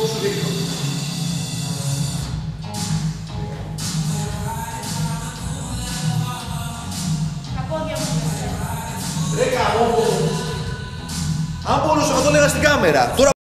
που σου δείχνω. Ρε καμό, Αν μπορούσα να το λέγα στην κάμερα. Τώρα